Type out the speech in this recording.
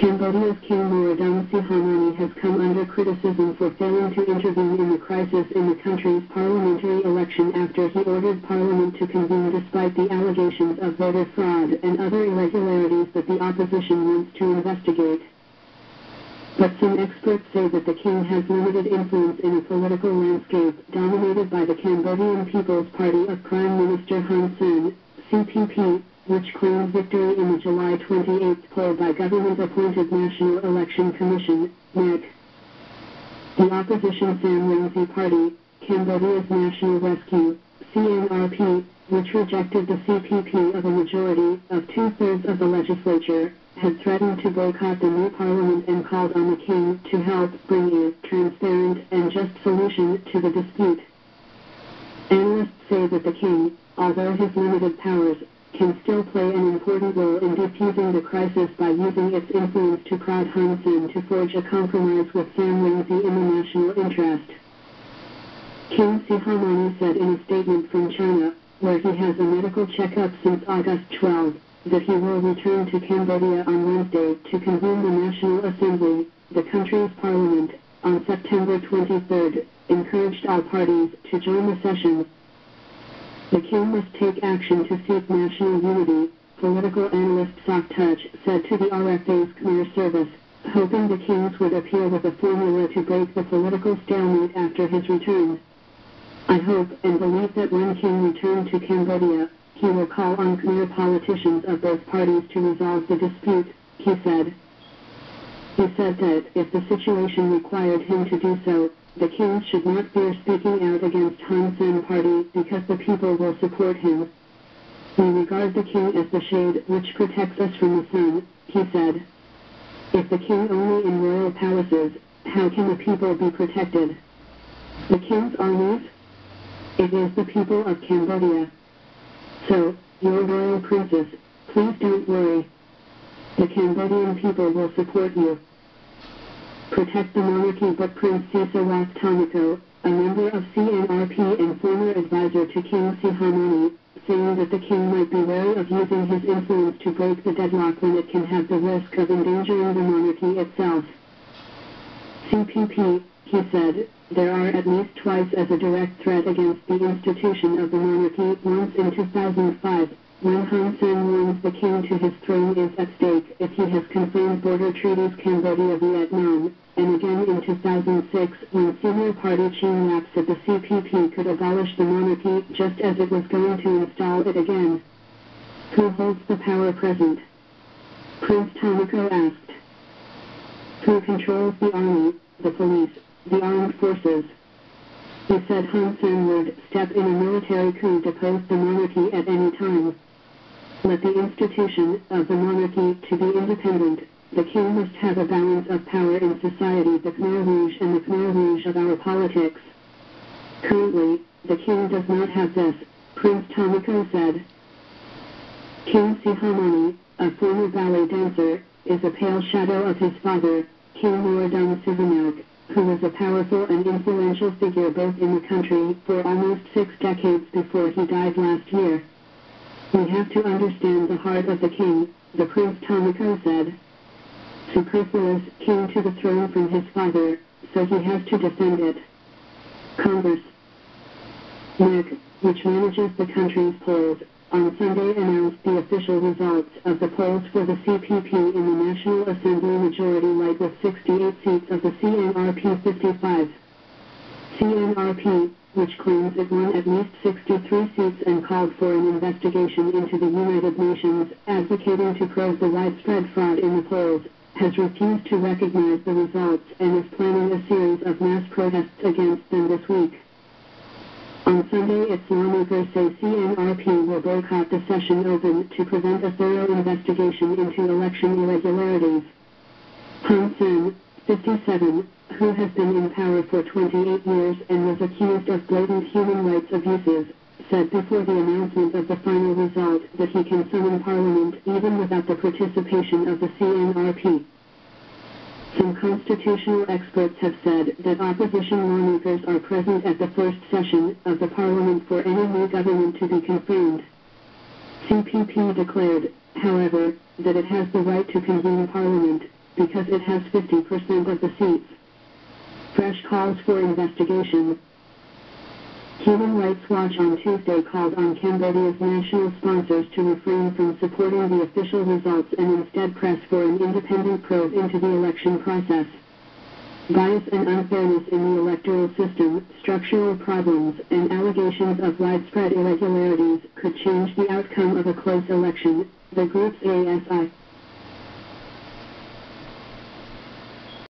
Cambodia's King Norodom Sihamoni has come under criticism for failing to intervene in the crisis in the country's parliamentary election after he ordered parliament to convene despite the allegations of voter fraud and other irregularities that the opposition wants to investigate. But some experts say that the king has limited influence in a political landscape dominated by the Cambodian People's Party of Prime Minister Hun Sen, CPP, which claimed victory in the July 28 poll by government-appointed National Election Commission, NEC. The opposition Sam Rainsy Party, Cambodia's National Rescue, CNRP, which rejected the CPP of a majority of two-thirds of the legislature, had threatened to boycott the new parliament and called on the king to help bring a transparent and just solution to the dispute. Analysts say that the king, although his limited powers, can still play an important role in defusing the crisis by using its influence to prod Hun to forge a compromise with Sam Rainsy in the national interest. King Sihamoni said in a statement from China, where he has a medical checkup since August 12, that he will return to Cambodia on Wednesday to convene the National Assembly, the country's parliament, on September 23, encouraged all parties to join the session the king must take action to seek national unity, political analyst Sok Touch said to the RFA's Khmer service, hoping the kings would appear with a formula to break the political stalemate after his return. I hope and believe that when King returned to Cambodia, he will call on Khmer politicians of both parties to resolve the dispute, he said. He said that if the situation required him to do so, the king should not fear speaking out against Hun Sen because the people will support him. We regard the king as the shade which protects us from the sun, he said. If the king only in royal palaces, how can the people be protected? The king's armies? It is the people of Cambodia. So, your royal princess, please don't worry. The Cambodian people will support you protect the monarchy but Prince Sisowath Thomico, a member of CNRP and former advisor to King Sihamoni, saying that the king might be wary of using his influence to break the deadlock when it can have the risk of endangering the monarchy itself. CPP, he said, there are at least twice as a direct threat against the institution of the monarchy once in 2005, Hun Sen warns the king to his throne is at stake if he has confirmed border treaties Cambodia-Vietnam, and again in 2006 when senior party Chiem Lap said the CPP could abolish the monarchy just as it was going to install it again. Who holds the power present? Prince Thomico asked. Who controls the army, the police, the armed forces? He said Hun Sen would step in a military coup to depose the monarchy at any time. Let the institution of the monarchy to be independent, the king must have a balance of power in society, the Khmer Rouge and the Khmer Rouge of our politics. Currently, the king does not have this, Prince Thomico said. King Sihamoni, a former ballet dancer, is a pale shadow of his father, King Norodom Sihanouk, who was a powerful and influential figure both in the country for almost six decades before he died last year. We have to understand the heart of the king, the Prince Thomico said. Superfluous came to the throne from his father, so he has to defend it. Congress. NEC, which manages the country's polls, on Sunday announced the official results of the polls for the CPP in the National Assembly majority light with 68 seats of the CNRP 55. CNRP, which claims it won at least 63 seats and called for an investigation into the United Nations, advocating to probe the widespread fraud in the polls, has refused to recognize the results and is planning a series of mass protests against them this week. On Sunday, its lawmakers say CNRP will boycott the session open to prevent a thorough investigation into election irregularities. Hun Sen, 57, who has been in power for 28 years and was accused of blatant human rights abuses, said before the announcement of the final result that he can summon Parliament even without the participation of the CNRP. Some constitutional experts have said that opposition lawmakers are present at the first session of the Parliament for any new government to be confirmed. CPP declared, however, that it has the right to convene Parliament, because it has 50% of the seats. Fresh calls for investigation. Human Rights Watch on Tuesday called on Cambodia's national sponsors to refrain from supporting the official results and instead press for an independent probe into the election process. Bias and unfairness in the electoral system, structural problems, and allegations of widespread irregularities could change the outcome of a close election, the group's ASI